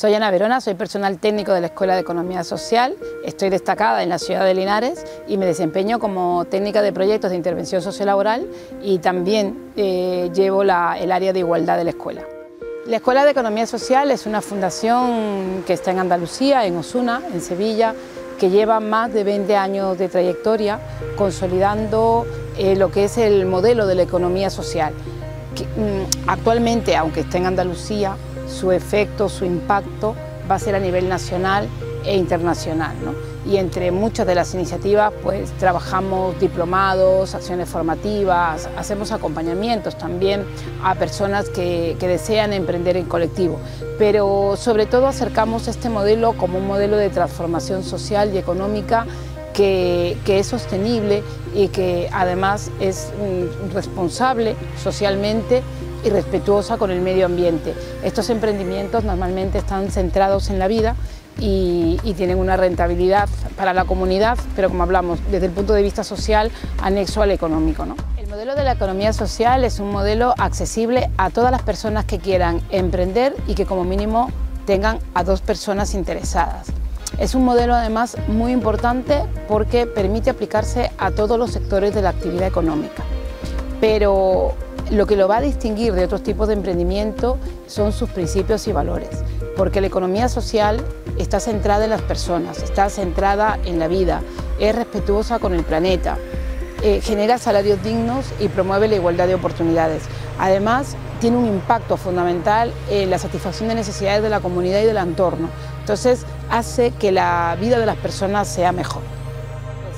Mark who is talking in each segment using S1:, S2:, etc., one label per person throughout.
S1: Soy Ana Verona, soy personal técnico de la Escuela de Economía Social, estoy destacada en la ciudad de Linares y me desempeño como técnica de proyectos de intervención sociolaboral y también eh, llevo el área de igualdad de la escuela. La Escuela de Economía Social es una fundación que está en Andalucía, en Osuna, en Sevilla, que lleva más de 20 años de trayectoria consolidando eh, lo que es el modelo de la economía social. Mm, actualmente, aunque está en Andalucía, su efecto, su impacto va a ser a nivel nacional e internacional. Y entre muchas de las iniciativas pues trabajamos diplomados, acciones formativas, hacemos acompañamientos también a personas que, desean emprender en colectivo, pero sobre todo acercamos este modelo como un modelo de transformación social y económica que, que, es sostenible y que además es mm, responsable socialmente y respetuosa con el medio ambiente. Estos emprendimientos normalmente están centrados en la vida y, tienen una rentabilidad para la comunidad, pero como hablamos, desde el punto de vista social, anexo al económico. El modelo de la economía social es un modelo accesible a todas las personas que quieran emprender y que como mínimo tengan a dos personas interesadas. Es un modelo además muy importante porque permite aplicarse a todos los sectores de la actividad económica. Pero lo que lo va a distinguir de otros tipos de emprendimiento son sus principios y valores, porque la economía social está centrada en las personas, está centrada en la vida, es respetuosa con el planeta, eh, genera salarios dignos y promueve la igualdad de oportunidades. Además, tiene un impacto fundamental en la satisfacción de necesidades de la comunidad y del entorno. Entonces, hace que la vida de las personas sea mejor.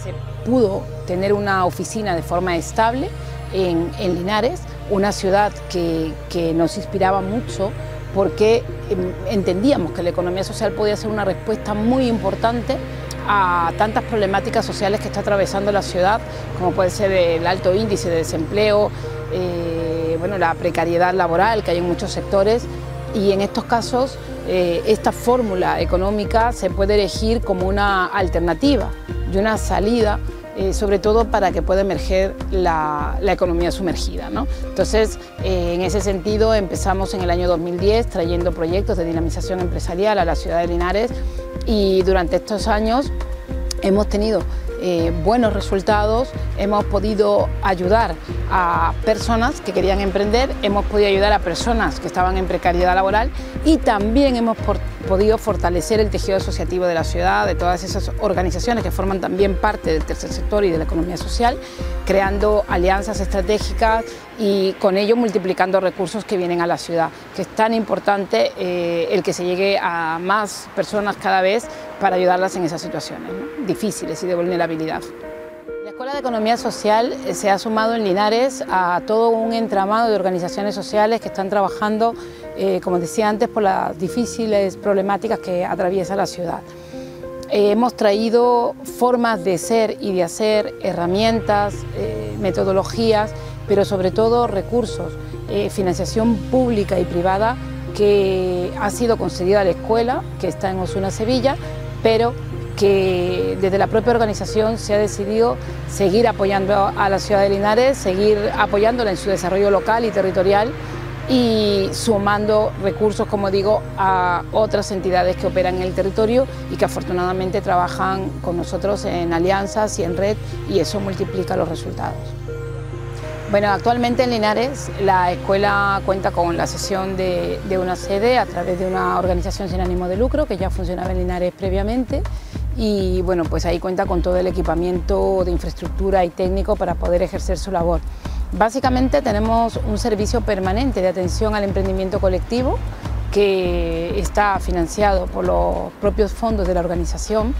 S1: Se pudo tener una oficina de forma estable en, Linares, una ciudad que, nos inspiraba mucho porque em, entendíamos que la economía social podía ser una respuesta muy importante a tantas problemáticas sociales que está atravesando la ciudad, como puede ser el alto índice de desempleo, eh, bueno, la precariedad laboral que hay en muchos sectores. Y en estos casos eh, esta fórmula económica se puede elegir como una alternativa y una salida eh, sobre todo para que pueda emerger la, economía sumergida. Entonces, eh, en ese sentido, empezamos en el año 2010 trayendo proyectos de dinamización empresarial a la ciudad de Linares y durante estos años hemos tenido eh, buenos resultados, hemos podido ayudar a personas que querían emprender, hemos podido ayudar a personas que estaban en precariedad laboral y también hemos podido fortalecer el tejido asociativo de la ciudad, de todas esas organizaciones que forman también parte del tercer sector y de la economía social, creando alianzas estratégicas y con ello multiplicando recursos que vienen a la ciudad, que es tan importante eh, el que se llegue a más personas cada vez para ayudarlas en esas situaciones difíciles y de vulnerabilidad. De Economía Social eh, se ha sumado en Linares a todo un entramado de organizaciones sociales que están trabajando, eh, como decía antes, por las difíciles problemáticas que atraviesa la ciudad. Eh, hemos traído formas de ser y de hacer, herramientas, metodologías, pero sobre todo recursos, financiación pública y privada que ha sido concedida a la escuela, que está en Osuna, Sevilla, pero que desde la propia organización se ha decidido seguir apoyando a la ciudad de Linares, seguir apoyándola en su desarrollo local y territorial y sumando recursos, como digo, a otras entidades que operan en el territorio y que afortunadamente trabajan con nosotros en alianzas y en red y eso multiplica los resultados. Bueno, actualmente en Linares la escuela cuenta con la sesión de, una sede a través de una organización sin ánimo de lucro que ya funcionaba en Linares previamente y bueno, pues ahí cuenta con todo el equipamiento de infraestructura y técnico para poder ejercer su labor. Básicamente tenemos un servicio permanente de atención al emprendimiento colectivo que está financiado por los propios fondos de la organización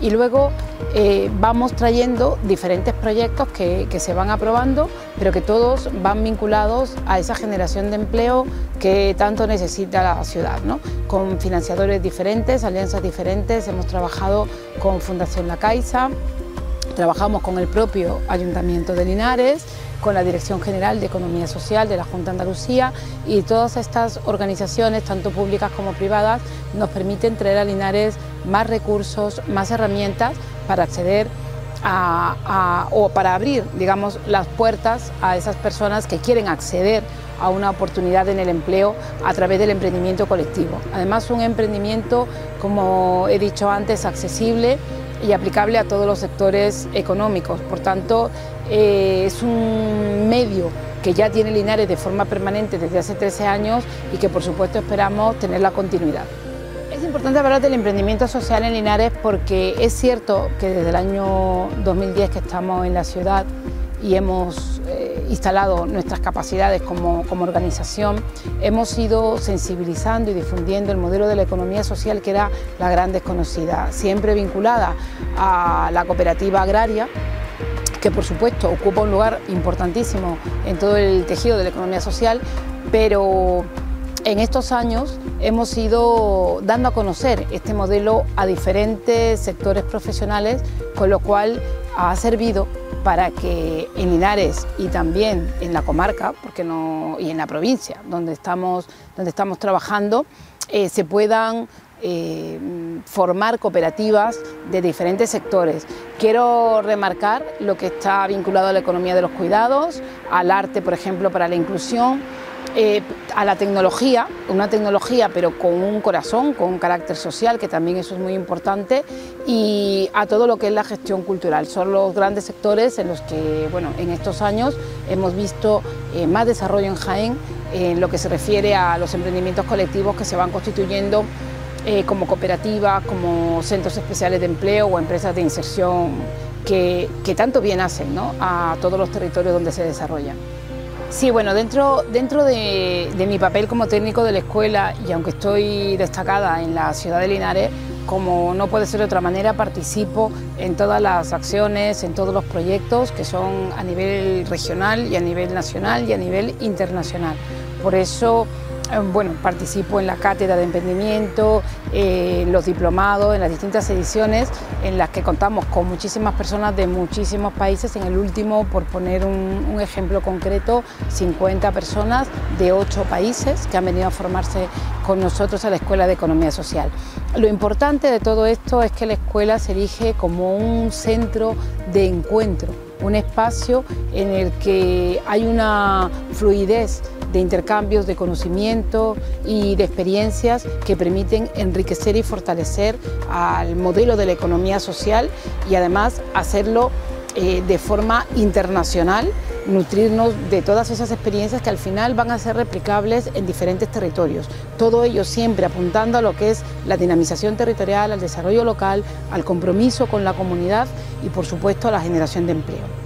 S1: y luego eh, vamos trayendo diferentes proyectos que, se van aprobando, pero que todos van vinculados a esa generación de empleo que tanto necesita la ciudad, con financiadores diferentes, alianzas diferentes, hemos trabajado con Fundación La Caixa, trabajamos con el propio Ayuntamiento de Linares, con la Dirección General de Economía Social de la Junta de Andalucía y todas estas organizaciones, tanto públicas como privadas, nos permiten traer a Linares más recursos, más herramientas para acceder a, o para abrir digamos, las puertas a esas personas que quieren acceder a una oportunidad en el empleo a través del emprendimiento colectivo. Además, un emprendimiento, como he dicho antes, accesible y aplicable a todos los sectores económicos. Por tanto, eh, es un medio que ya tiene Linares de forma permanente desde hace 13 años y que por supuesto esperamos tener la continuidad. Es importante hablar del emprendimiento social en Linares porque es cierto que desde el año 2010 que estamos en la ciudad y hemos eh, instalado nuestras capacidades como, como, organización, hemos ido sensibilizando y difundiendo el modelo de la economía social que era la gran desconocida, siempre vinculada a la cooperativa agraria, que por supuesto ocupa un lugar importantísimo en todo el tejido de la economía social, pero en estos años hemos ido dando a conocer este modelo a diferentes sectores profesionales, con lo cual ha servido para que en Linares y también en la comarca porque no, y en la provincia donde estamos, donde estamos trabajando eh, se puedan eh, formar cooperativas de diferentes sectores. Quiero remarcar lo que está vinculado a la economía de los cuidados, al arte, por ejemplo, para la inclusión, eh, a la tecnología, una tecnología pero con un corazón, con un carácter social, que también eso es muy importante, y a todo lo que es la gestión cultural. Son los grandes sectores en los que, bueno, en estos años hemos visto eh, más desarrollo en Jaén en lo que se refiere a los emprendimientos colectivos que se van constituyendo eh, como cooperativas, como centros especiales de empleo o empresas de inserción que, tanto bien hacen a todos los territorios donde se desarrollan. Sí, bueno, dentro, dentro de, de, mi papel como técnico de la escuela y aunque estoy destacada en la ciudad de Linares, como no puede ser de otra manera, participo en todas las acciones, en todos los proyectos que son a nivel regional y a nivel nacional y a nivel internacional. Por eso bueno, participo en la cátedra de emprendimiento, en los diplomados, en las distintas ediciones en las que contamos con muchísimas personas de muchísimos países. En el último, por poner un, ejemplo concreto, 50 personas de 8 países que han venido a formarse con nosotros a la Escuela de Economía Social. Lo importante de todo esto es que la escuela se erige como un centro de encuentro, un espacio en el que hay una fluidez de intercambios de conocimiento y de experiencias que permiten enriquecer y fortalecer al modelo de la economía social y además hacerlo eh, de forma internacional, nutrirnos de todas esas experiencias que al final van a ser replicables en diferentes territorios. Todo ello siempre apuntando a lo que es la dinamización territorial, al desarrollo local, al compromiso con la comunidad y por supuesto a la generación de empleo.